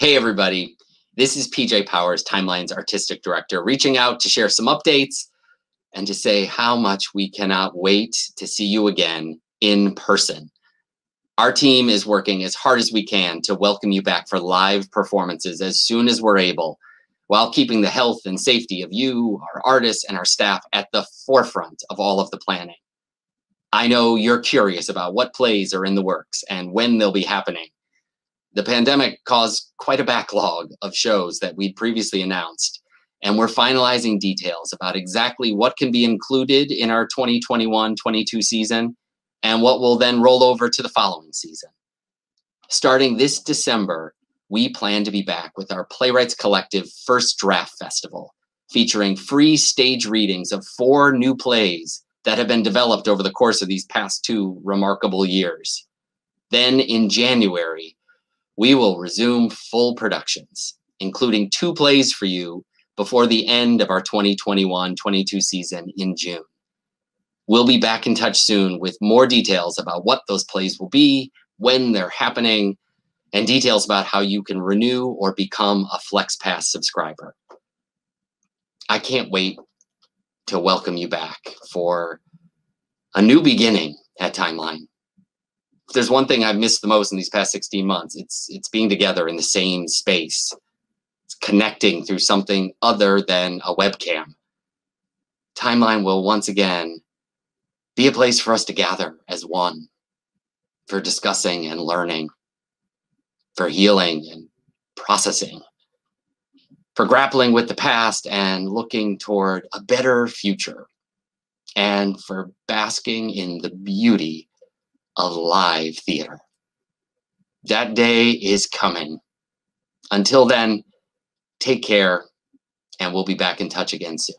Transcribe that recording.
Hey, everybody. This is PJ Powers, Timeline's artistic director, reaching out to share some updates and to say how much we cannot wait to see you again in person. Our team is working as hard as we can to welcome you back for live performances as soon as we're able, while keeping the health and safety of you, our artists, and our staff at the forefront of all of the planning. I know you're curious about what plays are in the works and when they'll be happening. The pandemic caused quite a backlog of shows that we'd previously announced, and we're finalizing details about exactly what can be included in our 2021 22 season and what will then roll over to the following season. Starting this December, we plan to be back with our Playwrights Collective First Draft Festival, featuring free stage readings of four new plays that have been developed over the course of these past two remarkable years. Then in January, we will resume full productions, including two plays for you before the end of our 2021 22 season in June. We'll be back in touch soon with more details about what those plays will be, when they're happening, and details about how you can renew or become a FlexPass subscriber. I can't wait to welcome you back for a new beginning at Timeline. If there's one thing I've missed the most in these past 16 months, it's it's being together in the same space. It's connecting through something other than a webcam. Timeline will once again be a place for us to gather as one for discussing and learning, for healing and processing for grappling with the past and looking toward a better future, and for basking in the beauty of live theater. That day is coming. Until then, take care, and we'll be back in touch again soon.